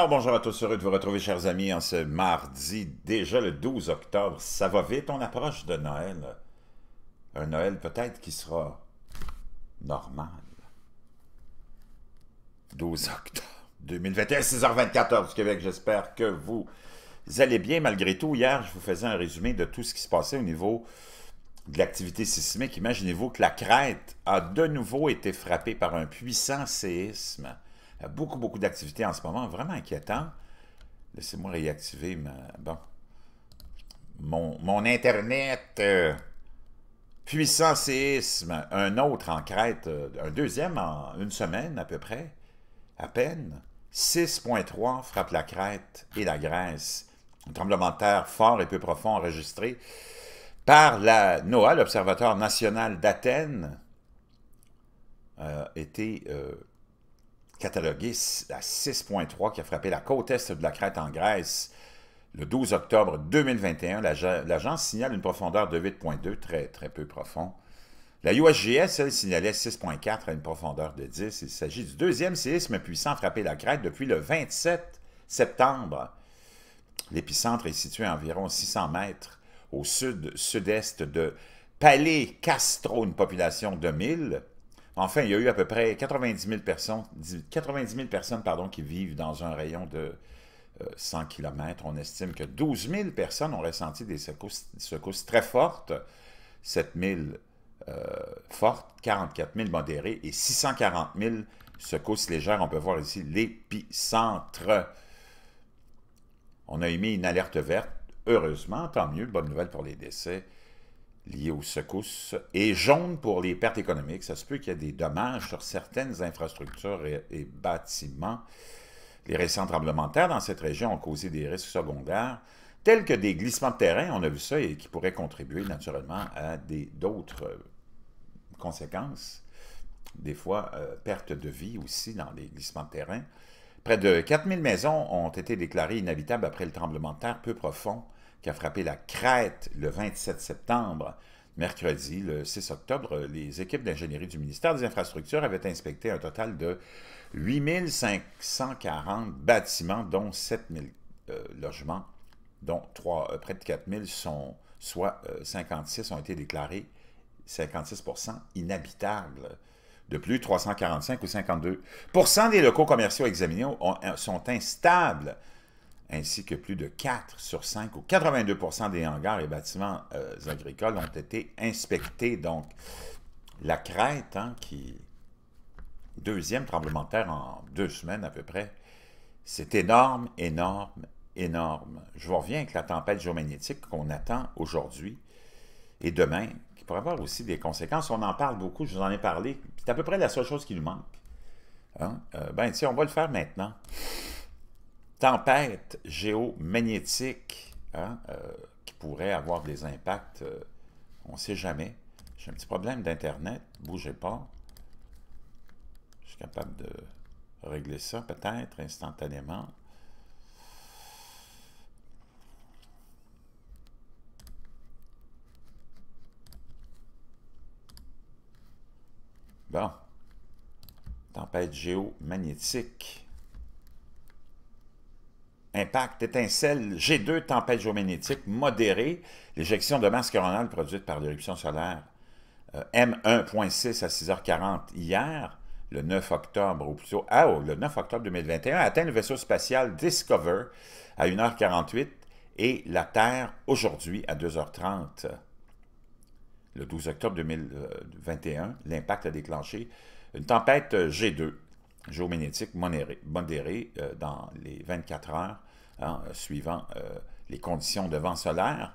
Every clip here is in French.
Alors, bonjour à tous, heureux de vous retrouver, chers amis, en ce mardi, déjà le 12 octobre. Ça va vite, on approche de Noël. Un Noël peut-être qui sera normal. 12 octobre 2021, 6h24 du Québec. J'espère que vous allez bien malgré tout. Hier, je vous faisais un résumé de tout ce qui se passait au niveau de l'activité sismique. Imaginez-vous que la Crète a de nouveau été frappée par un puissant séisme. Beaucoup, beaucoup d'activités en ce moment, vraiment inquiétant. Laissez-moi réactiver ma, bon, mon, Internet. Euh, puissant séisme, un autre en Crète, euh, un deuxième en une semaine à peu près, à peine. 6.3 frappe la Crète et la Grèce. Un tremblement de terre fort et peu profond enregistré par la NOAA, l'Observatoire national d'Athènes, a été euh, catalogué à 6.3 qui a frappé la côte est de la Crète en Grèce le 12 octobre 2021. L'agence signale une profondeur de 8.2, très, très peu profond. La USGS, elle, signalait 6.4 à une profondeur de 10. Il s'agit du deuxième séisme puissant frappé la Crète depuis le 27 septembre. L'épicentre est situé à environ 600 mètres au sud-sud-est de Palais Castro, une population de 1000. Enfin, il y a eu à peu près 90 000 personnes, 90 000 personnes pardon, qui vivent dans un rayon de 100 euh, km. On estime que 12 000 personnes ont ressenti des secousses, très fortes, 7 000 euh, fortes, 44 000 modérées et 640 000 secousses légères. On peut voir ici l'épicentre. On a émis une alerte verte. Heureusement, tant mieux, bonne nouvelle pour les décès liées aux secousses, et jaune pour les pertes économiques. Ça se peut qu'il y ait des dommages sur certaines infrastructures et, bâtiments. Les récents tremblements de terre dans cette région ont causé des risques secondaires, tels que des glissements de terrain, on a vu ça, et qui pourraient contribuer naturellement à d'autres euh, conséquences. Des fois, euh, perte de vie aussi dans les glissements de terrain. Près de 4000 maisons ont été déclarées inhabitables après le tremblement de terre peu profond qui a frappé la Crète le 27 septembre. Mercredi, le 6 octobre, les équipes d'ingénierie du ministère des Infrastructures avaient inspecté un total de 8540 bâtiments, dont 7000 euh, logements, dont euh, près de 4000 sont, soit 56 euh, ont été déclarés 56% inhabitables. De plus, 345 ou 52% des locaux commerciaux examinés sont instables ainsi que plus de 4 sur 5 ou 82% des hangars et bâtiments euh, agricoles ont été inspectés. Donc, la crête, hein, qui deuxième tremblement de terre en deux semaines à peu près, c'est énorme, énorme, énorme. Je vous reviens avec la tempête géomagnétique qu'on attend aujourd'hui et demain, qui pourrait avoir aussi des conséquences. On en parle beaucoup, je vous en ai parlé. C'est à peu près la seule chose qui nous manque. Hein? Euh, ben, on va le faire maintenant tempête géomagnétique hein, euh, qui pourrait avoir des impacts, euh, on ne sait jamais. J'ai un petit problème d'Internet, bougez pas. Je suis capable de régler ça peut-être instantanément. Bon. Tempête géomagnétique. Impact étincelle G2, tempête géomagnétique modérée, l'éjection de masse coronale produite par l'éruption solaire euh, M1.6 à 6h40 hier, le 9 octobre, ou plutôt, ah, oh, le 9 octobre 2021, a atteint le vaisseau spatial Discover à 1h48 et la Terre aujourd'hui à 2h30. Le 12 octobre 2021, l'impact a déclenché une tempête G2, géomagnétique modérée euh, dans les 24 heures, hein, suivant euh, les conditions de vent solaire,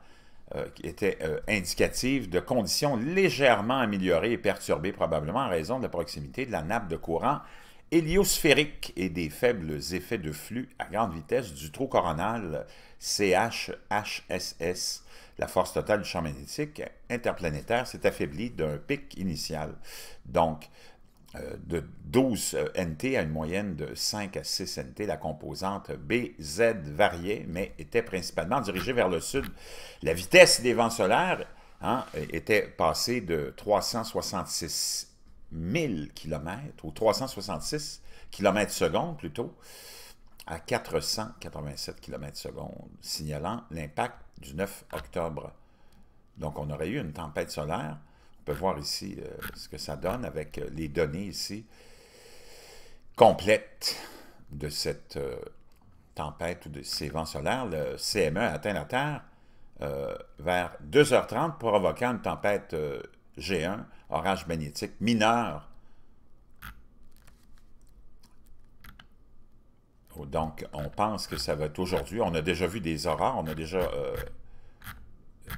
euh, qui étaient indicatives de conditions légèrement améliorées et perturbées, probablement en raison de la proximité de la nappe de courant héliosphérique et des faibles effets de flux à grande vitesse du trou coronal CHHSS. La force totale du champ magnétique interplanétaire s'est affaiblie d'un pic initial. Donc, euh, de 12 euh, NT à une moyenne de 5 à 6 NT. La composante BZ variait, mais était principalement dirigée vers le sud. La vitesse des vents solaires hein, était passée de 366 000 km, ou 366 km secondes plutôt, à 487 km/s, signalant l'impact du 9 octobre. Donc, on aurait eu une tempête solaire. On peut voir ici euh, ce que ça donne avec euh, les données ici complètes de cette euh, tempête ou de ces vents solaires. Le CME a atteint la Terre vers 2h30, provoquant une tempête G1, orage magnétique mineur Donc, on pense que ça va être aujourd'hui. On a déjà vu des aurores, on a déjà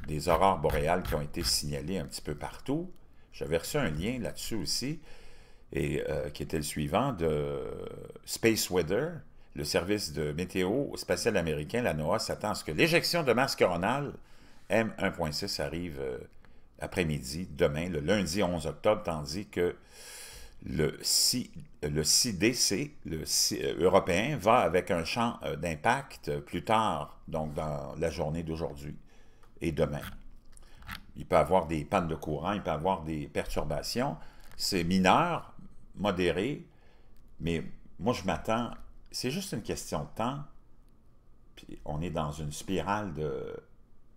des aurores boréales qui ont été signalées un petit peu partout. J'avais reçu un lien là-dessus aussi, et euh, qui était le suivant de Space Weather, le service de météo spatial américain, la NOAA, s'attend à ce que l'éjection de masse coronale M1.6 arrive euh, après-midi, demain, le lundi 11 octobre, tandis que le, le CDC, le euh, européen, va avec un champ d'impact plus tard, donc dans la journée d'aujourd'hui et demain. Il peut avoir des pannes de courant, il peut avoir des perturbations. C'est mineur, modéré, mais moi je m'attends, c'est juste une question de temps, puis on est dans une spirale de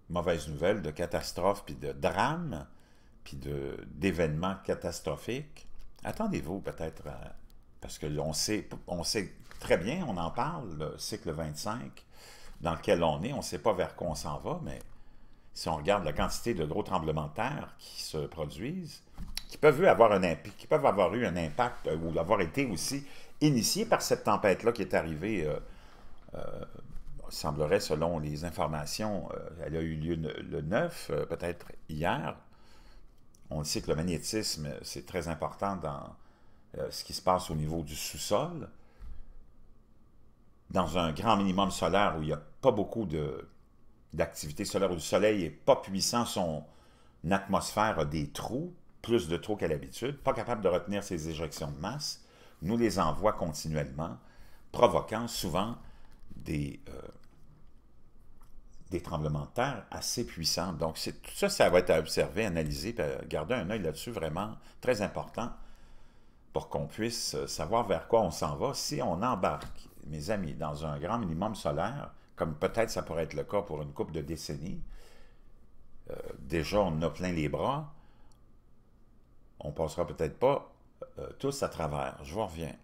mauvaises nouvelles, de catastrophes, puis de drames, puis d'événements catastrophiques Attendez-vous peut-être, parce que l'on sait, on sait très bien, on en parle, le cycle 25, dans lequel on est, on ne sait pas vers quoi on s'en va, mais si on regarde la quantité de gros tremblements de terre qui se produisent, qui peuvent, avoir un, qui peuvent avoir eu un impact euh, ou avoir été aussi initiés par cette tempête-là qui est arrivée, euh, euh, semblerait, selon les informations, elle a eu lieu le 9, peut-être hier, on sait que le magnétisme, c'est très important dans ce qui se passe au niveau du sous-sol. Dans un grand minimum solaire où il n'y a pas beaucoup d'activité solaire, où le soleil n'est pas puissant, son atmosphère a des trous, plus de trous qu'à l'habitude, pas capable de retenir ses éjections de masse, nous les envoie continuellement, provoquant souvent des, euh, des tremblements de terre assez puissants. Donc, tout ça, ça va être à observer, analyser, garder un œil là-dessus vraiment très important pour qu'on puisse euh, savoir vers quoi on s'en va. Si on embarque, mes amis, dans un grand minimum solaire, comme peut-être ça pourrait être le cas pour une couple de décennies, euh, déjà on a plein les bras, on passera peut-être pas euh, tous à travers. Je vous reviens.